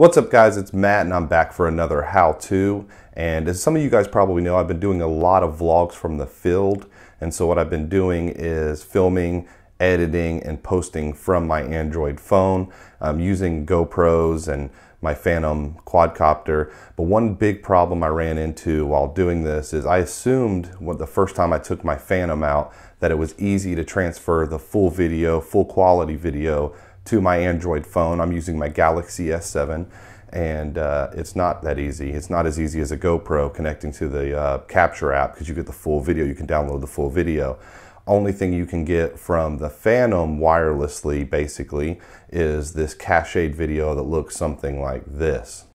What's up guys, it's Matt and I'm back for another how-to. And as some of you guys probably know, I've been doing a lot of vlogs from the field. And so what I've been doing is filming, editing, and posting from my Android phone. I'm using GoPros and my Phantom quadcopter. But one big problem I ran into while doing this is I assumed when the first time I took my Phantom out that it was easy to transfer the full video, full quality video to my Android phone. I'm using my Galaxy S7 and uh, it's not that easy. It's not as easy as a GoPro connecting to the uh, Capture app because you get the full video. You can download the full video. Only thing you can get from the Phantom wirelessly basically is this cached video that looks something like this.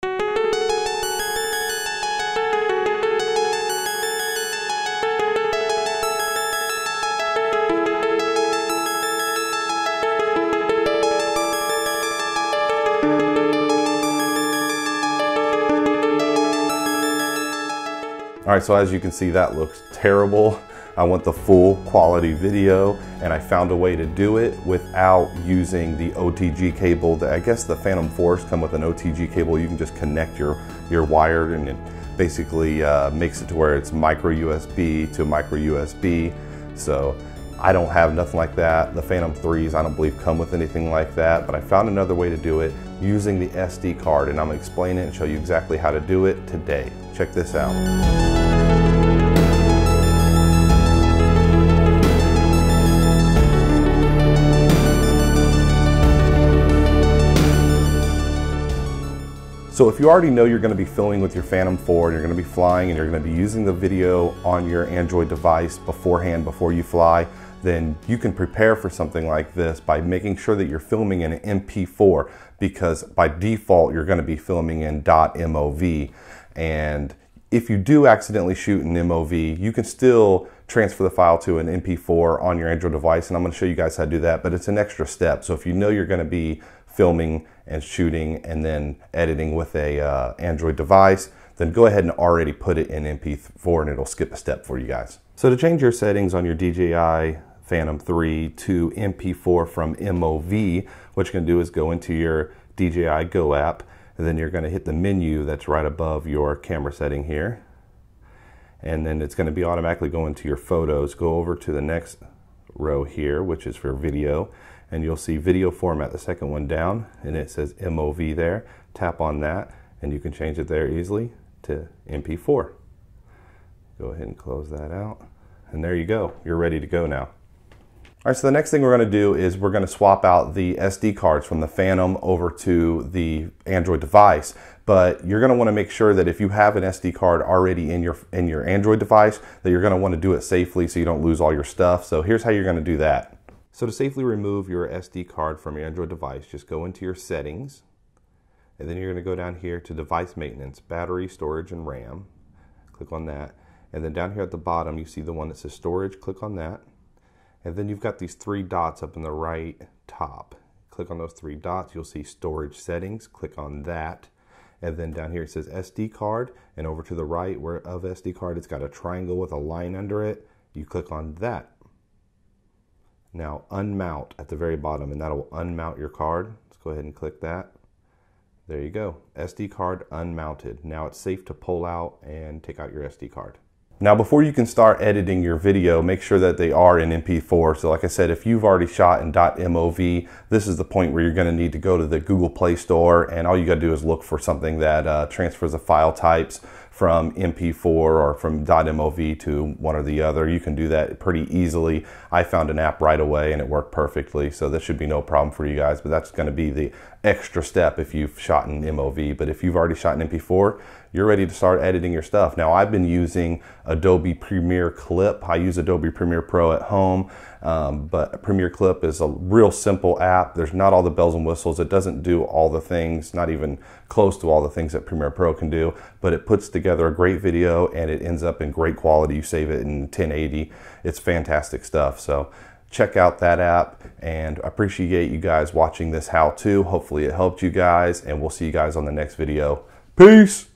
All right, so as you can see, that looks terrible. I want the full quality video and I found a way to do it without using the OTG cable. I guess the Phantom 4s come with an OTG cable. You can just connect your, your wire and it basically uh, makes it to where it's micro USB to micro USB. So I don't have nothing like that. The Phantom 3s I don't believe come with anything like that, but I found another way to do it using the SD card and I'm gonna explain it and show you exactly how to do it today. Check this out. So if you already know you're going to be filming with your Phantom 4 and you're going to be flying and you're going to be using the video on your Android device beforehand before you fly, then you can prepare for something like this by making sure that you're filming in an MP4 because by default you're going to be filming in .mov and if you do accidentally shoot an MOV, you can still transfer the file to an MP4 on your Android device, and I'm going to show you guys how to do that, but it's an extra step. So if you know you're going to be filming and shooting and then editing with a uh, Android device, then go ahead and already put it in MP4 and it'll skip a step for you guys. So to change your settings on your DJI Phantom 3 to MP4 from MOV, what you're to do is go into your DJI Go app and then you're to hit the menu that's right above your camera setting here. And then it's to be automatically going to your photos. Go over to the next row here, which is for video, and you'll see video format, the second one down, and it says MOV there. Tap on that, and you can change it there easily to MP4. Go ahead and close that out. And there you go. You're ready to go now. All right, so the next thing we're going to do is we're going to swap out the SD cards from the Phantom over to the Android device. But you're going to want to make sure that if you have an SD card already in your in your Android device, that you're going to want to do it safely so you don't lose all your stuff. So here's how you're to do that. So to safely remove your SD card from your Android device, just go into your settings, and then you're going to go down here to device maintenance, battery, storage, and RAM. Click on that. And then down here at the bottom, you see the one that says storage. Click on that. And then you've got these three dots up in the right top. Click on those three dots, you'll see storage settings. Click on that. And then down here it says SD card. And over to the right where of SD card, it's got a triangle with a line under it. You click on that. Now unmount at the very bottom and that'll unmount your card. Let's go ahead and click that. There you go. SD card unmounted. Now it's safe to pull out and take out your SD card. Now before you can start editing your video, make sure that they are in MP4. So like I said, if you've already shot in .mov, this is the point where you're gonna need to go to the Google Play Store and all you gotta do is look for something that uh, transfers the file types from MP4 or from .mov to one or the other. You can do that pretty easily. I found an app right away and it worked perfectly, so this should be no problem for you guys, but that's gonna be the extra step if you've shot in MOV. But if you've already shot in MP4, you're ready to start editing your stuff. Now I've been using Adobe Premiere Clip. I use Adobe Premiere Pro at home, um, but Premiere Clip is a real simple app. There's not all the bells and whistles. It doesn't do all the things, not even close to all the things that Premiere Pro can do, but it puts together a great video and it ends up in great quality. You save it in 1080. It's fantastic stuff. So check out that app and appreciate you guys watching this how to. Hopefully it helped you guys and we'll see you guys on the next video. Peace.